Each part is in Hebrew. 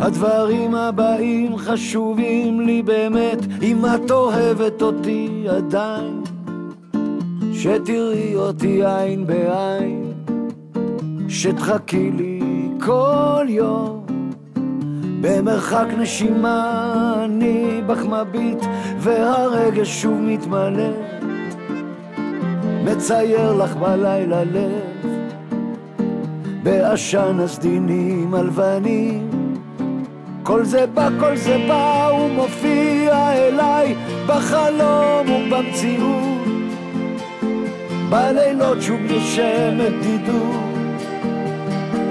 הדברים הבאים חשובים לי באמת, אם את אוהבת אותי עדיין, שתראי אותי עין בעין, שתחכי לי כל יום. במרחק נשימה אני בך מביט, והרגש שוב מתמלא. מצייר לך בלילה לב, בעשן הסדינים הלבנים. כל זה בא, כל זה בא, הוא מופיע אליי בחלום ובמציאות. בלילות שוב נושמת בדידות,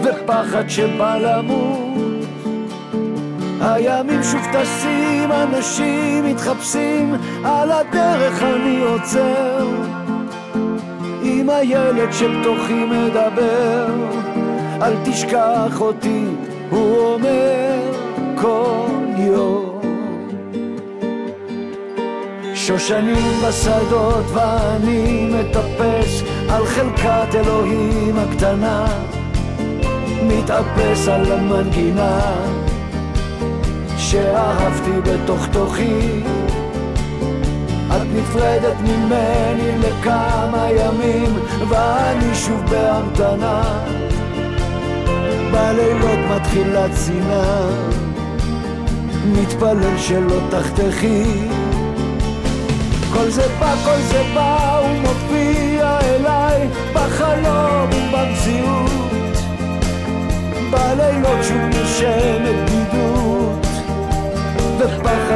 ופחד שבא למות. הימים שוב טסים, אנשים מתחפשים, על הדרך אני עוצר. עם הילד שבתוכי מדבר, אל תשכח אותי, הוא אומר. כל יום. שושנים בשדות ואני מטפס על חלקת אלוהים הקטנה, מתאפס על המנגינה שאהבתי בתוך תוכי. את נפרדת ממני לכמה ימים ואני שוב בהמתנה. בלילות מתחילה צינה מתפלל שלא תחתכי. כל זה בא, כל זה בא, הוא מופיע אליי בחלום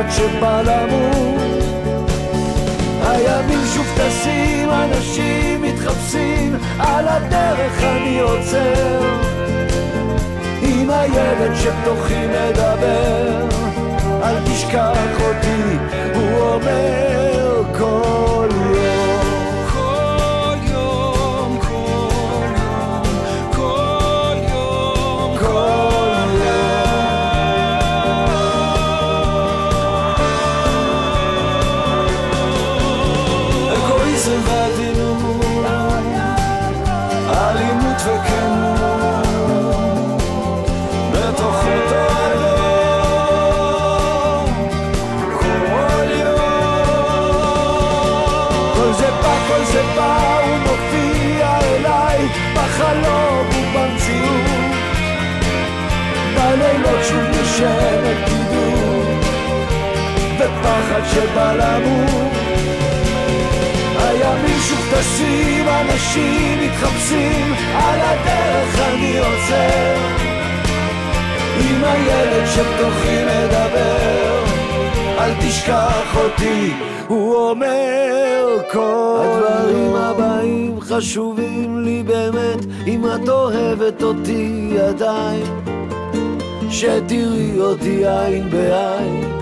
ופחד שבא למות הימים שוב טסים, אנשים מתחפשים על הדרך אני עוצר. עם הילד שבתוכי מדבר אל תשכח אגואיזם ועדינות, אלימות וכנות, בתוך אותו אדום, כל יום. כל זה בא, כל זה בא, הוא מופיע אליי בחלום ובמציאות. בלילות שוב נשארת בדידות, ופחד שבא למות. הימים שוב טסים, אנשים מתחפשים, על הדרך אני עוצר. עם הילד שבתוכי מדבר, אל תשכח אותי, הוא אומר כל הדברים הבאים חשובים לי באמת, אם את אוהבת אותי עדיין, שתראי אותי עין בעין,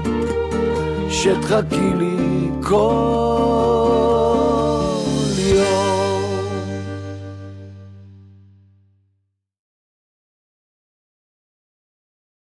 שתחכי לי כל